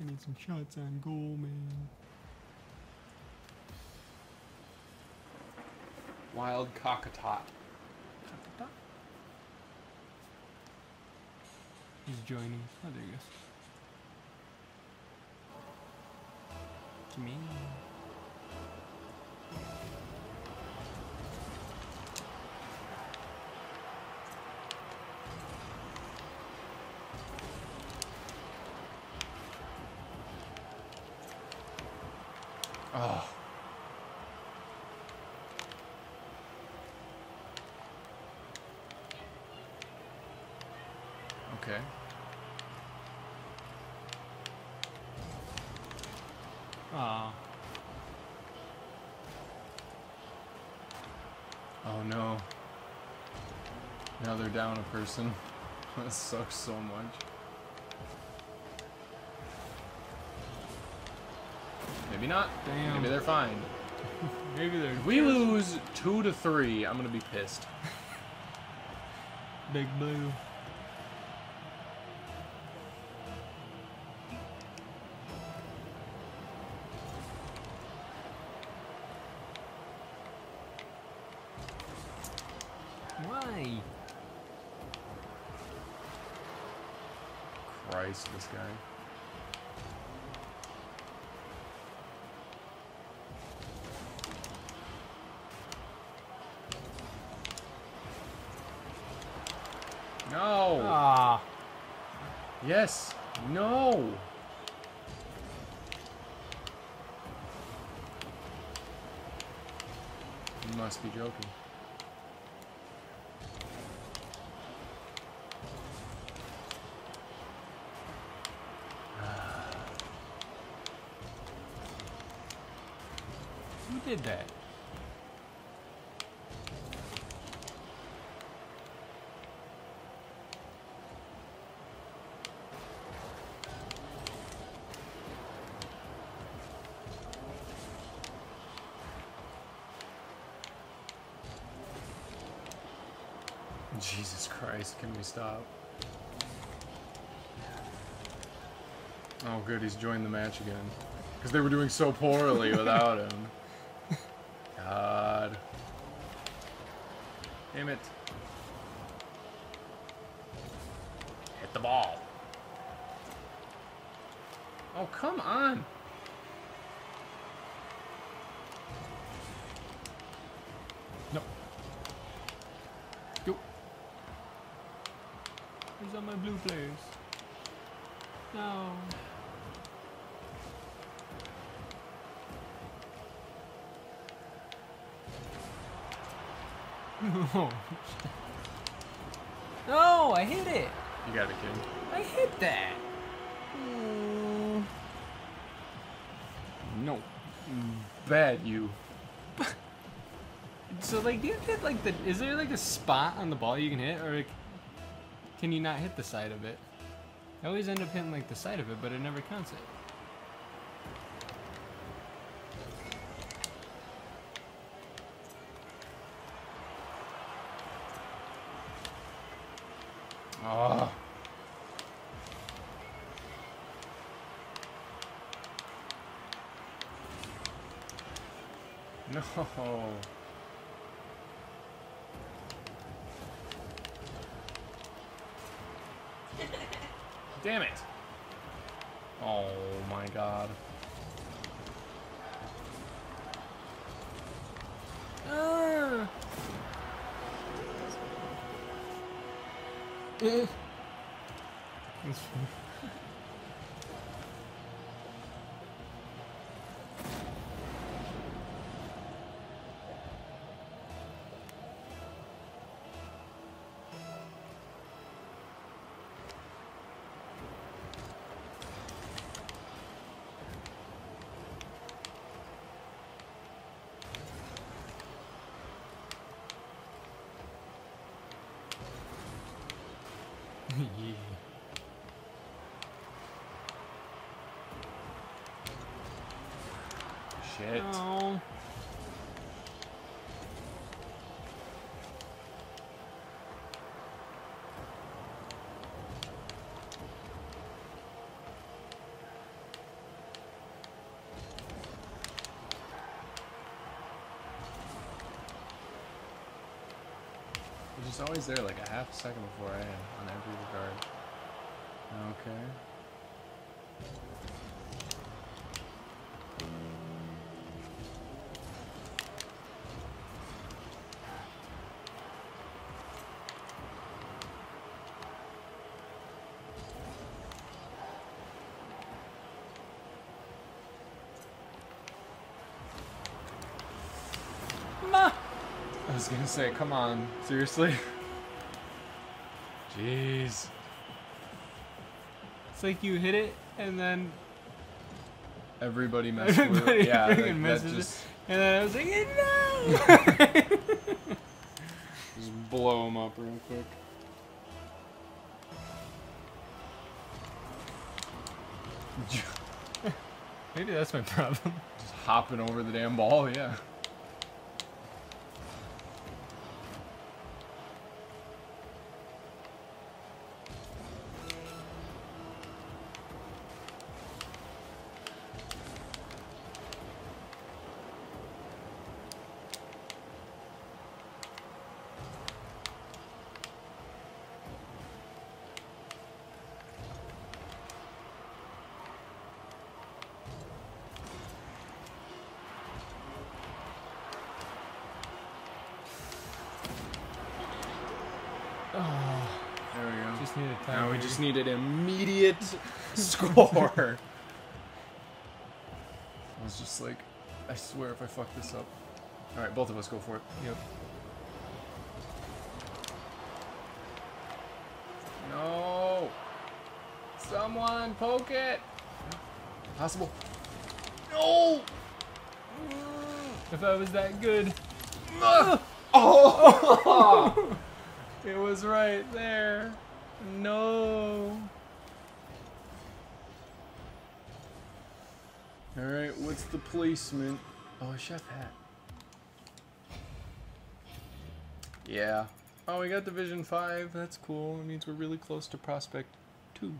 I need some shots on goal, man. Wild cockatot. He's joining. Oh, there he goes. To me. Oh. Okay. Ah, Oh no. Now they're down a person. that sucks so much. Maybe not. Damn. Maybe they're fine. maybe they're If we lose two to three, I'm gonna be pissed. big blue. Why? Christ, this guy. No. Ah, Yes. No. You must be joking. Ah. who did that? Jesus Christ, can we stop? Oh good, he's joined the match again. Because they were doing so poorly without him. God. Damn it. Hit the ball. Oh, come on. Where's my blue players? No. No. no, I hit it. You got it, kid. I hit that. Mm. No. Bad you. So like, do you hit like the? Is there like a spot on the ball you can hit, or like, can you not hit the side of it? I always end up hitting like the side of it, but it never counts it. Oh. No. Damn it. Oh my god. Ah. yeah. Shit. Oh. He's always there like a half a second before I am on every regard. Okay. Ma! I was gonna say, come on, seriously? Jeez. It's like you hit it and then Everybody messed with it. Yeah, freaking that, that it. just, and then I was like, no. just blow them up real quick. Maybe that's my problem. Just hopping over the damn ball, yeah. Just need a time. Now we just need an immediate score. I was just like, I swear if I fuck this up. Alright, both of us go for it. Yep. No! Someone poke it! Possible. No! If I was that good. Oh! it was right there. No. Alright, what's the placement? Oh, a chef hat. Yeah. Oh, we got Division 5. That's cool. It means we're really close to Prospect 2.